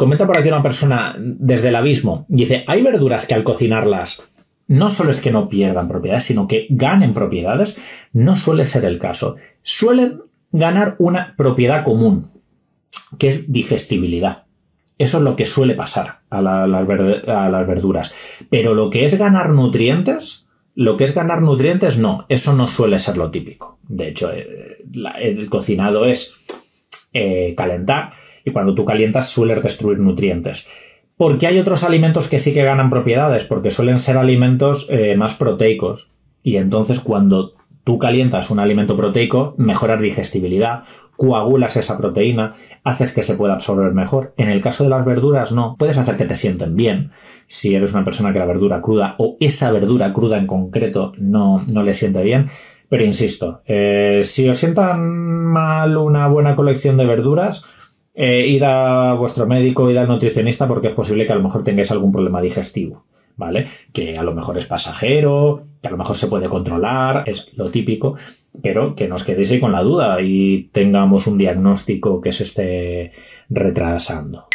comenta por aquí una persona desde el abismo. Dice, hay verduras que al cocinarlas no solo es que no pierdan propiedades, sino que ganen propiedades. No suele ser el caso. Suelen ganar una propiedad común, que es digestibilidad. Eso es lo que suele pasar a, las verduras. Pero lo que es ganar nutrientes, lo que es ganar nutrientes, no, eso no suele ser lo típico. De hecho, eh, el cocinado es eh, calentar y cuando tú calientas sueles destruir nutrientes. Porque hay otros alimentos que sí que ganan propiedades, porque suelen ser alimentos eh, más proteicos. Y entonces cuando tú calientas un alimento proteico, mejoras digestibilidad, coagulas esa proteína, haces que se pueda absorber mejor. En el caso de las verduras, no. Puedes hacer que te sienten bien. Si eres una persona que la verdura cruda o esa verdura cruda en concreto no, no le siente bien. Pero insisto, eh, si os sientan mal una buena colección de verduras, eh, id a vuestro médico, id al nutricionista porque es posible que a lo mejor tengáis algún problema digestivo. ¿Vale? Que a lo mejor es pasajero, que a lo mejor se puede controlar, es lo típico, pero que nos quedéis ahí con la duda y tengamos un diagnóstico que se esté retrasando.